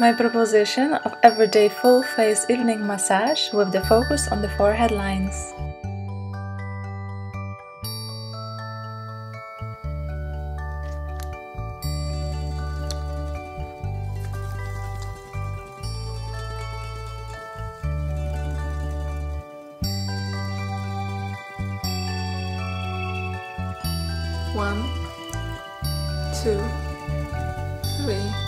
My proposition of everyday full face evening massage with the focus on the forehead lines. One, two, three,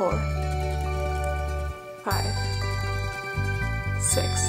four, five, six,